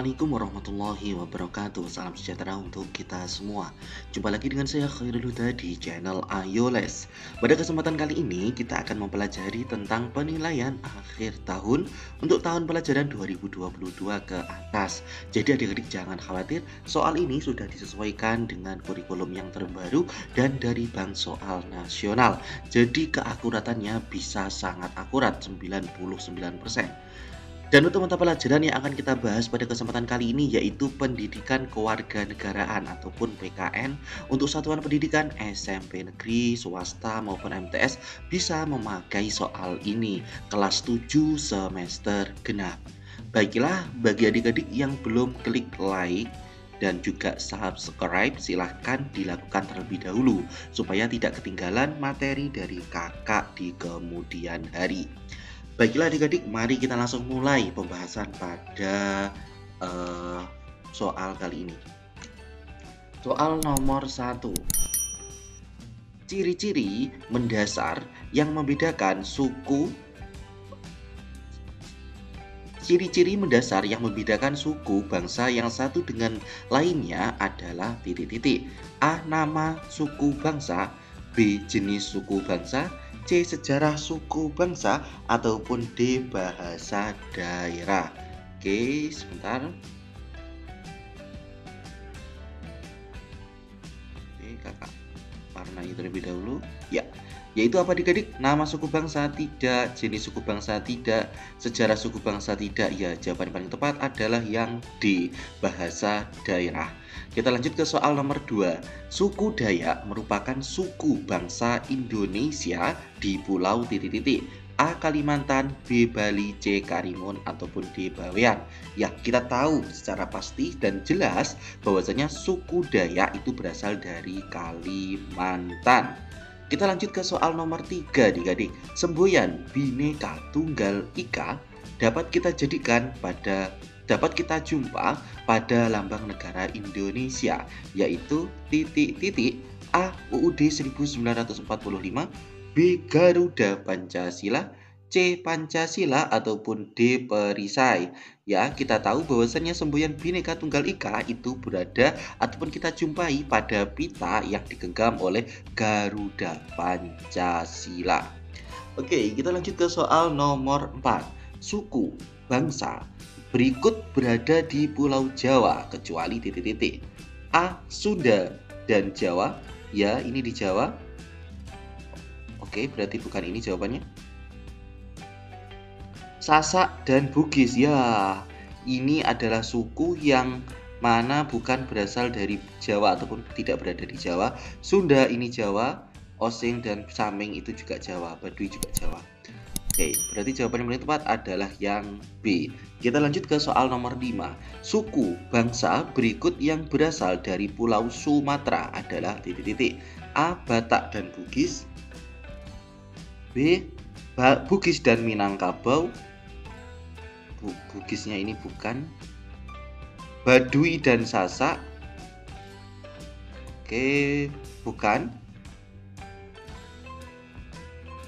Assalamualaikum warahmatullahi wabarakatuh. Salam sejahtera untuk kita semua. Jumpa lagi dengan saya Khairul Huda di channel Ayoles. Pada kesempatan kali ini kita akan mempelajari tentang penilaian akhir tahun Untuk tahun pelajaran 2022 ke atas. Jadi adik-adik jangan khawatir Soal ini sudah disesuaikan dengan kurikulum yang terbaru Dan dari Bank Soal Nasional. Jadi keakuratannya bisa sangat akurat 99% dan untuk mata pelajaran yang akan kita bahas pada kesempatan kali ini yaitu pendidikan kewarganegaraan ataupun PKN untuk satuan pendidikan SMP negeri, swasta maupun MTS bisa memakai soal ini kelas 7 semester genap. Baiklah bagi adik-adik yang belum klik like dan juga subscribe silahkan dilakukan terlebih dahulu supaya tidak ketinggalan materi dari kakak di kemudian hari. Baiklah adik-adik, mari kita langsung mulai pembahasan pada uh, soal kali ini. Soal nomor satu. Ciri-ciri mendasar yang membedakan suku Ciri-ciri mendasar yang membedakan suku bangsa yang satu dengan lainnya adalah titik-titik. A. Nama suku bangsa Jenis suku bangsa C. Sejarah suku bangsa ataupun D. Bahasa daerah Oke sebentar Oke kakak warna itu lebih dahulu Ya yaitu apa adik-adik? Nama suku bangsa tidak, jenis suku bangsa tidak, sejarah suku bangsa tidak. Ya, jawaban paling tepat adalah yang D, bahasa daerah. Kita lanjut ke soal nomor 2. Suku Dayak merupakan suku bangsa Indonesia di pulau titik-titik. A. Kalimantan, B. Bali, C. Karimun, ataupun D. Bawean. Ya, kita tahu secara pasti dan jelas bahwasanya suku Dayak itu berasal dari Kalimantan. Kita lanjut ke soal nomor 3 adik-adik. Semboyan Bineka Tunggal Ika dapat kita jadikan pada dapat kita jumpa pada lambang negara Indonesia yaitu titik-titik A UUD 1945 B Garuda Pancasila C Pancasila ataupun D Perisai ya kita tahu bahwasannya semboyan Bhinneka Tunggal Ika itu berada ataupun kita jumpai pada pita yang digenggam oleh Garuda Pancasila Oke kita lanjut ke soal nomor 4 suku bangsa berikut berada di Pulau Jawa kecuali titik-titik. A. Sunda dan Jawa. Ya, ini di Jawa. Oke, berarti bukan ini jawabannya. Sasak dan Bugis. Ya, ini adalah suku yang mana bukan berasal dari Jawa ataupun tidak berada di Jawa. Sunda ini Jawa, Osing dan Saming itu juga Jawa, Baduy juga Jawa. Oke, berarti jawaban yang paling tepat adalah yang B. Kita lanjut ke soal nomor 5. Suku bangsa berikut yang berasal dari Pulau Sumatera adalah titik-titik. A. Batak dan Bugis. B. Bugis dan Minangkabau. Bugisnya ini bukan. Baduy dan Sasak. Oke, bukan.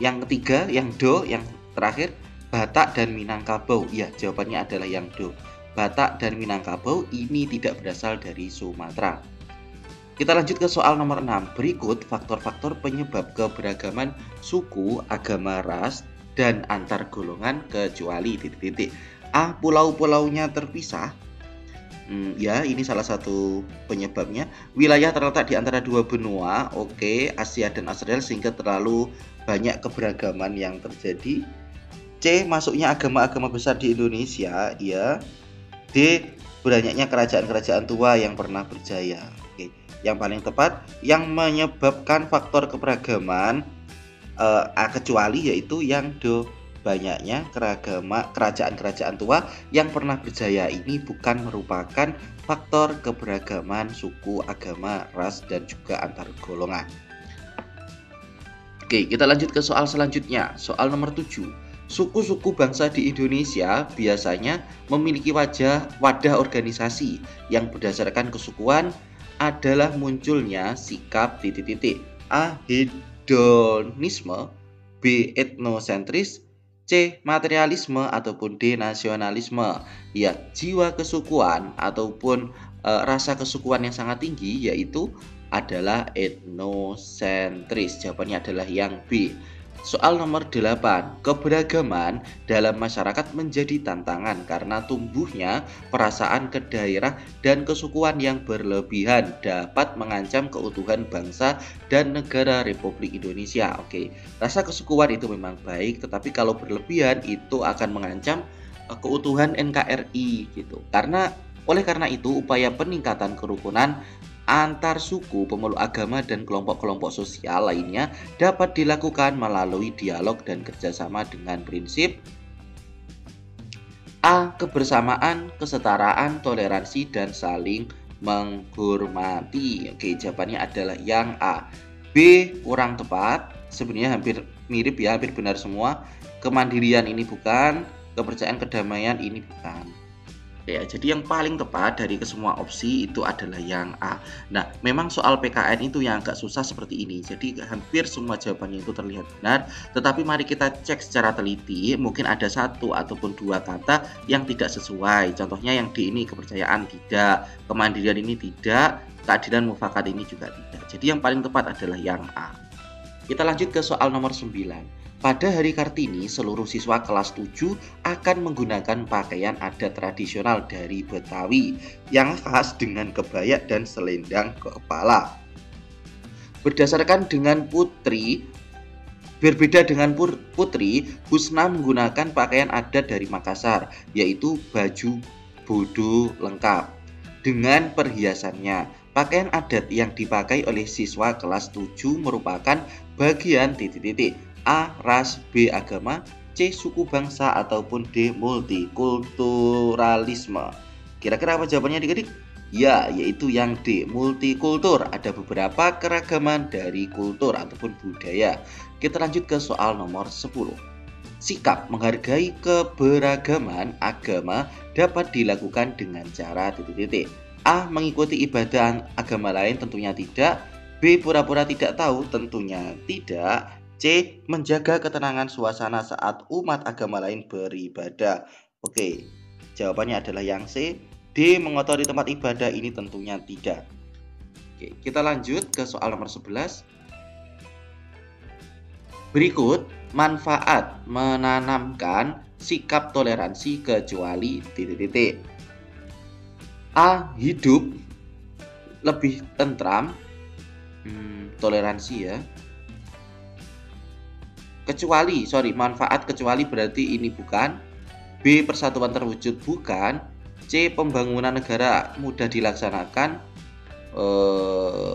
Yang ketiga, yang do, yang Terakhir, Batak dan Minangkabau. Ya, jawabannya adalah yang do. Batak dan Minangkabau ini tidak berasal dari Sumatera. Kita lanjut ke soal nomor 6. Berikut faktor-faktor penyebab keberagaman suku, agama, ras, dan antar golongan kecuali titik-titik. A. Pulau-pulaunya terpisah. Hmm, ya, ini salah satu penyebabnya. Wilayah terletak di antara dua benua, oke, Asia dan Australia sehingga terlalu banyak keberagaman yang terjadi C. Masuknya agama-agama besar di Indonesia ya D. Banyaknya kerajaan-kerajaan tua yang pernah berjaya Oke. Yang paling tepat yang menyebabkan faktor keberagaman uh, kecuali yaitu yang do banyaknya kerajaan-kerajaan tua yang pernah berjaya ini bukan merupakan faktor keberagaman suku, agama, ras dan juga antar golongan. Oke, kita lanjut ke soal selanjutnya. Soal nomor 7. Suku-suku bangsa di Indonesia biasanya memiliki wajah wadah organisasi yang berdasarkan kesukuan adalah munculnya sikap titik-titik A. Hedonisme B. Etnosentris C. Materialisme ataupun D. Nasionalisme. Ya, jiwa kesukuan ataupun e, rasa kesukuan yang sangat tinggi yaitu adalah etnosentris. Jawabannya adalah yang B. Soal nomor 8, keberagaman dalam masyarakat menjadi tantangan karena tumbuhnya perasaan ke daerah dan kesukuan yang berlebihan dapat mengancam keutuhan bangsa dan negara Republik Indonesia. Oke, rasa kesukuan itu memang baik, tetapi kalau berlebihan itu akan mengancam eh, keutuhan NKRI gitu. Karena oleh karena itu upaya peningkatan kerukunan antar suku, pemeluk agama, dan kelompok-kelompok sosial lainnya dapat dilakukan melalui dialog dan kerjasama dengan prinsip A. Kebersamaan, kesetaraan, toleransi, dan saling menghormati. Oke, jawabannya adalah yang A. B. Kurang tepat. Sebenarnya hampir mirip ya, hampir benar semua. Kemandirian ini bukan, kepercayaan kedamaian ini bukan. Ya, jadi yang paling tepat dari kesemua opsi itu adalah yang A. Nah, memang soal PKN itu yang agak susah seperti ini. Jadi hampir semua jawabannya itu terlihat benar. Tetapi mari kita cek secara teliti. Mungkin ada satu ataupun dua kata yang tidak sesuai. Contohnya yang D ini kepercayaan tidak, kemandirian ini tidak, keadilan mufakat ini juga tidak. Jadi yang paling tepat adalah yang A. Kita lanjut ke soal nomor 9. Pada hari Kartini, seluruh siswa kelas 7 akan menggunakan pakaian adat tradisional dari Betawi yang khas dengan kebaya dan selendang kepala. Berdasarkan dengan putri, berbeda dengan putri, Husna menggunakan pakaian adat dari Makassar, yaitu baju bodo lengkap dengan perhiasannya. Pakaian adat yang dipakai oleh siswa kelas 7 merupakan bagian titik-titik A. Ras B. Agama C. Suku bangsa ataupun D. Multikulturalisme Kira-kira apa jawabannya adik-adik? Ya, yaitu yang D. Multikultur Ada beberapa keragaman dari kultur ataupun budaya Kita lanjut ke soal nomor 10 Sikap menghargai keberagaman agama dapat dilakukan dengan cara titik-titik A. Mengikuti ibadah agama lain tentunya tidak B. Pura-pura tidak tahu tentunya tidak C. Menjaga ketenangan suasana saat umat agama lain beribadah. Oke, jawabannya adalah yang C. D. Mengotori tempat ibadah ini tentunya tidak. Oke, kita lanjut ke soal nomor 11. Berikut manfaat menanamkan sikap toleransi kecuali titik-titik. A. Hidup lebih tentram. Hmm, toleransi ya kecuali sorry manfaat kecuali berarti ini bukan. B persatuan terwujud bukan. C pembangunan negara mudah dilaksanakan eh,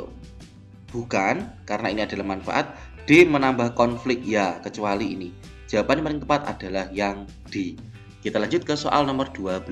bukan karena ini adalah manfaat. D menambah konflik ya kecuali ini. Jawaban yang paling tepat adalah yang D. Kita lanjut ke soal nomor 12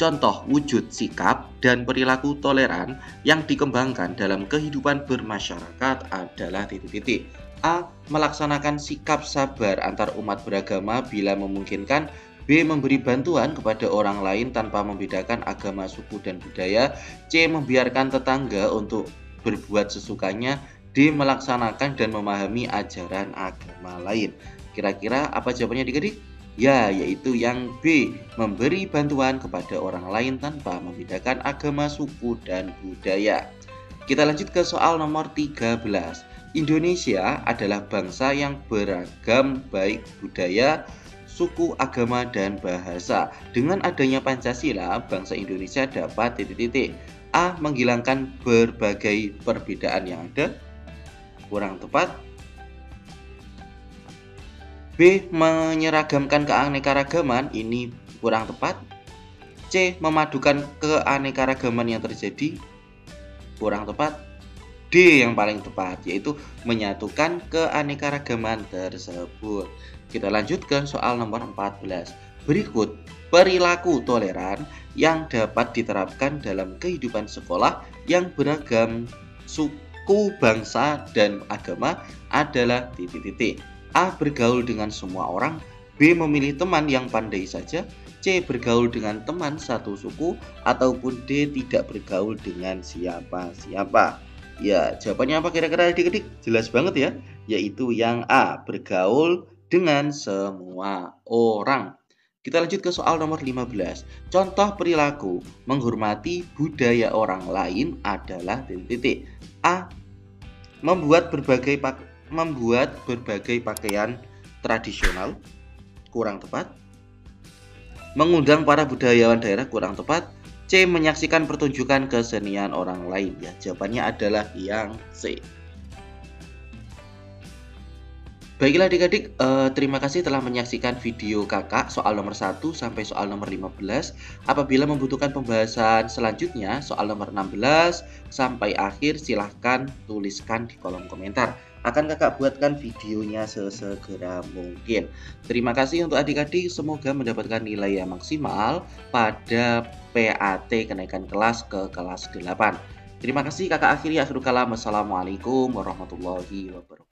contoh wujud sikap dan perilaku toleran yang dikembangkan dalam kehidupan bermasyarakat adalah titik-titik A. Melaksanakan sikap sabar antar umat beragama bila memungkinkan B. Memberi bantuan kepada orang lain tanpa membedakan agama, suku, dan budaya C. Membiarkan tetangga untuk berbuat sesukanya D. Melaksanakan dan memahami ajaran agama lain Kira-kira apa jawabannya dikedik? Ya, yaitu yang B. Memberi bantuan kepada orang lain tanpa membedakan agama, suku, dan budaya Kita lanjut ke soal nomor 13 Indonesia adalah bangsa yang beragam baik budaya, suku, agama, dan bahasa. Dengan adanya Pancasila, bangsa Indonesia dapat titik-titik A. Menghilangkan berbagai perbedaan yang ada Kurang tepat B. Menyeragamkan keanekaragaman Ini kurang tepat C. Memadukan keanekaragaman yang terjadi Kurang tepat D yang paling tepat yaitu menyatukan keanekaragaman tersebut. Kita lanjutkan soal nomor 14. Berikut perilaku toleran yang dapat diterapkan dalam kehidupan sekolah yang beragam suku, bangsa, dan agama adalah titik-titik. A. Bergaul dengan semua orang B. Memilih teman yang pandai saja C. Bergaul dengan teman satu suku Ataupun D. Tidak bergaul dengan siapa-siapa Ya, jawabannya apa kira-kira adik-adik? Jelas banget ya, yaitu yang A, bergaul dengan semua orang. Kita lanjut ke soal nomor 15. Contoh perilaku menghormati budaya orang lain adalah titik. A. Membuat berbagai membuat berbagai pakaian tradisional kurang tepat. Mengundang para budayawan daerah kurang tepat. Menyaksikan pertunjukan kesenian orang lain. Ya, jawabannya adalah yang C. Baiklah adik-adik, eh, terima kasih telah menyaksikan video kakak soal nomor 1 sampai soal nomor 15. Apabila membutuhkan pembahasan selanjutnya, soal nomor 16 sampai akhir silahkan tuliskan di kolom komentar. Akan kakak buatkan videonya sesegera mungkin. Terima kasih untuk adik-adik, semoga mendapatkan nilai yang maksimal pada PAT kenaikan kelas ke kelas 8. Terima kasih kakak akhiri akhir kalam. Wassalamualaikum warahmatullahi wabarakatuh.